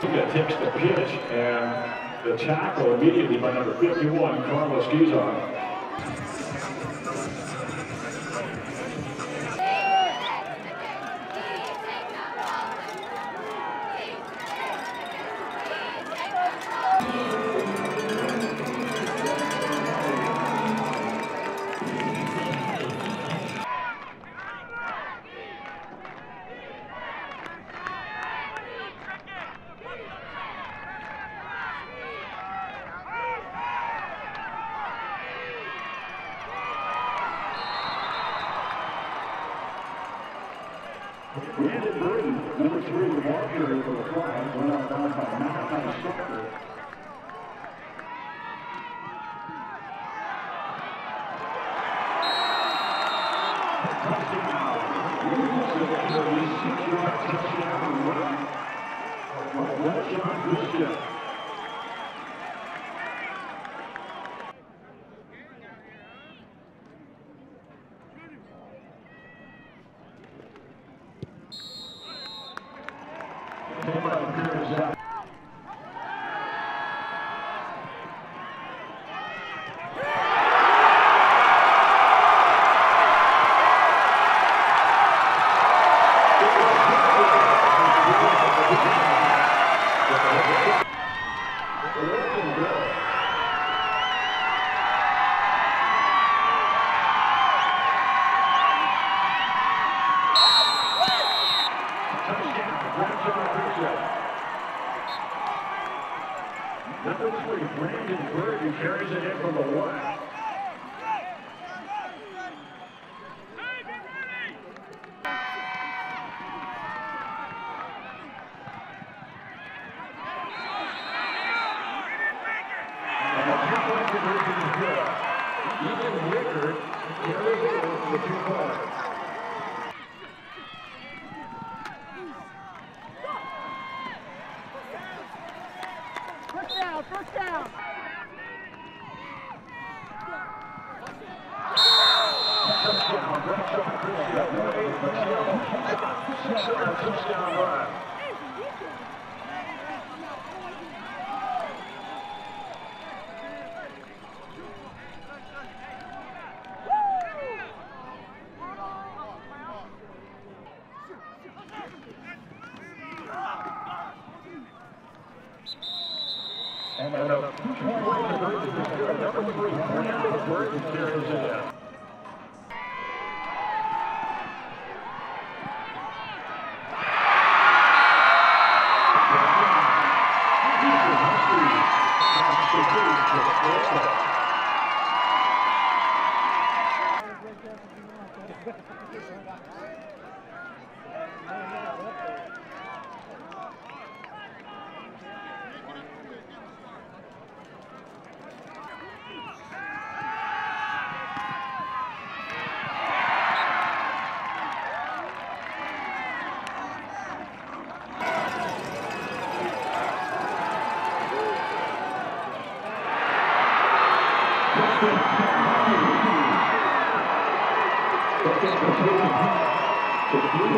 takes the pitch and the tackle immediately by number 51, Carlos Gizon. Brandon Brady, number three, the ball carrier for the Flyers, went out down by Malachi Stalker. Number three, Brandon Bergen carries it in from the left. And the two-point conversion is good. Ethan Rickard carries it in for the two points. First down, first down. Touchdown, Bradshaw Christian. Number eight, Michelle. Touchdown run. And a two-point is good. Number three, Brandon Burton carries it in.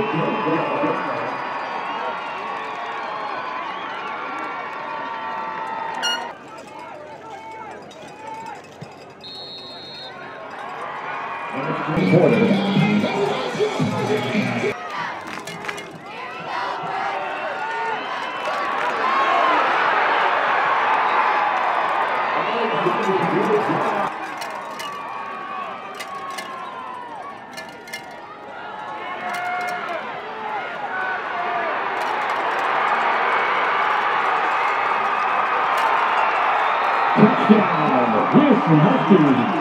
Touchdown, Hughson Huskies.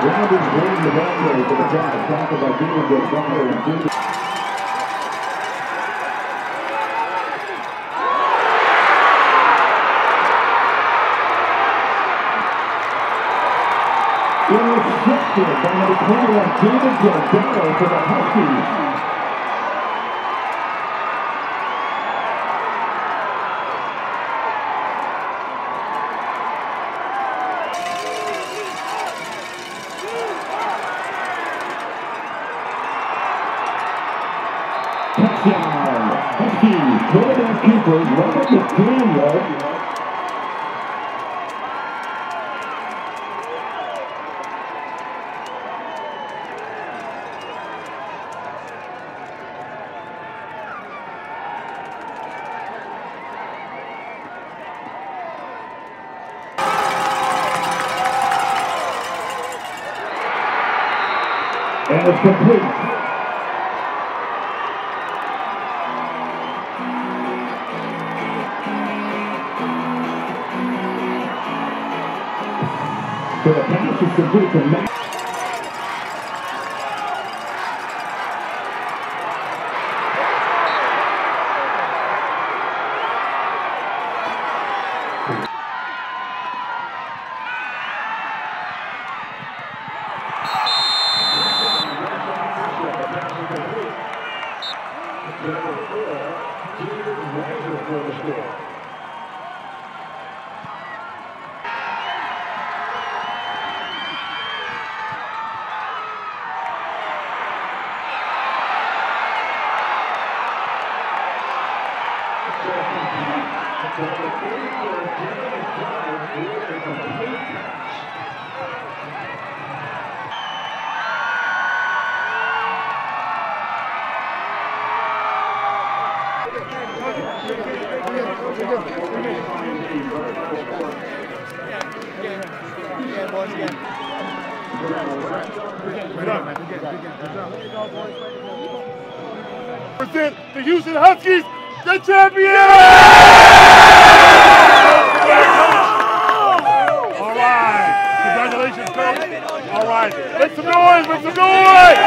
Brandon Green, the Broncos for the pass. Tackled by Demonville, Butler, and Demonville. Intercepted by number 21, David Giordano for the Huskies. Touchdown. Huskies, quarterback keeper, Robert McDaniel. And it's complete. So the Weiser for the score. Present the Hughson Huskies, the champion! All right. Congratulations, coach. All right. Make some noise, make some noise!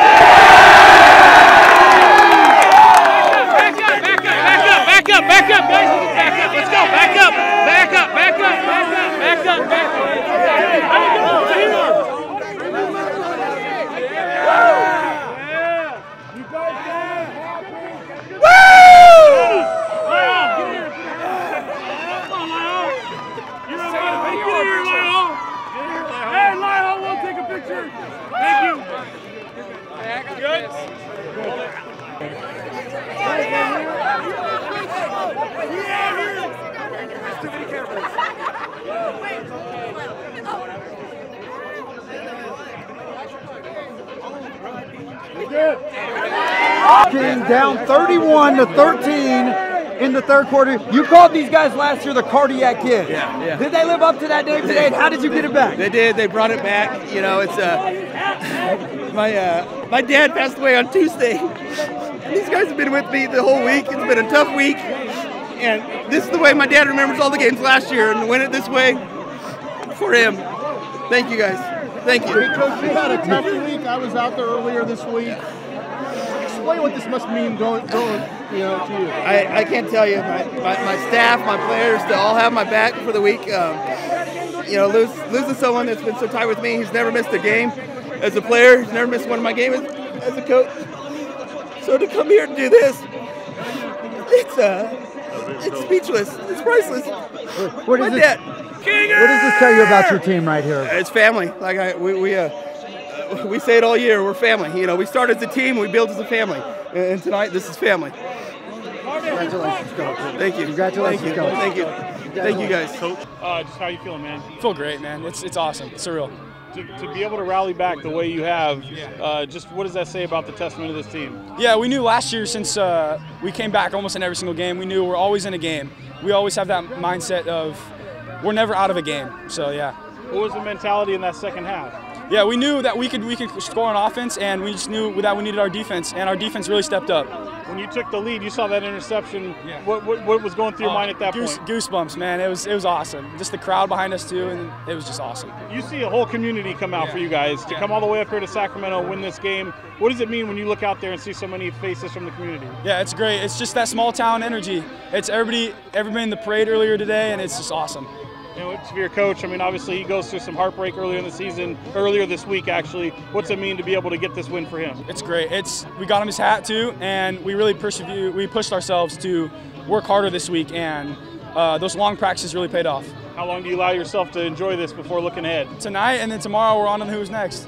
Back up, back up, back up, back up, guys. Back up. Let's go. Back up. Back up, back up, back up, back up, back up. How you doing, Taylor? Hey, Lyle, we'll take a picture. Thank you. Good. Down 31 to 13 in the third quarter. You called these guys last year the cardiac kid. Yeah, yeah. Did they live up to that name today? And how did you get it back? They did. They brought it back. You know, it's uh, my uh, my dad passed away on Tuesday, these guys have been with me the whole week. It's been a tough week, and this is the way my dad remembers all the games last year, and to win it this way for him. Thank you guys. Thank you. Hey, Coach, you had a tough week. I was out there earlier this week. Explain what this must mean going, going you know, to you. I, I can't tell you. My, my, my staff, my players, they all have my back for the week. Um, you know, lose, losing someone that's been so tight with me. He's never missed a game as a player. He's never missed one of my games as, as a coach. So to come here and do this, it's uh, it's speechless. It's priceless. What my does, this, dad. what does this tell you about your team right here? It's family. Like I, we, we, uh, we say it all year. We're family. You know, we start as a team. We build as a family. And tonight, this is family. Congratulations, Coach. Thank you. Congratulations, Thank you. Coach. Thank you. Thank you, guys. Uh, just how you feeling, man? feel great, man. It's it's awesome. It's surreal. To, to be able to rally back the way you have, uh, just what does that say about the testament of this team? Yeah, we knew last year since uh, we came back almost in every single game. We knew we're always in a game. We always have that mindset of we're never out of a game. So yeah, What was the mentality in that second half? Yeah, we knew that we could we could score on offense, and we just knew that we needed our defense, and our defense really stepped up. When you took the lead, you saw that interception. What, what, what was going through your oh, mind at that Goose, point? Goosebumps, man! It was it was awesome. Just the crowd behind us too, and it was just awesome. You see a whole community come out for you guys to come all the way up here to Sacramento win this game. What does it mean when you look out there and see so many faces from the community? Yeah, it's great. It's just that small town energy. It's everybody everybody in the parade earlier today, and it's just awesome. You know, to your coach, I mean, obviously he goes through some heartbreak earlier in the season, earlier this week actually. What's it mean to be able to get this win for him? It's great. It's we got him his hat too, and we really persevere. We pushed ourselves to work harder this week, and uh, those long practices really paid off. How long do you allow yourself to enjoy this before looking ahead? Tonight and then tomorrow we're on to who's next.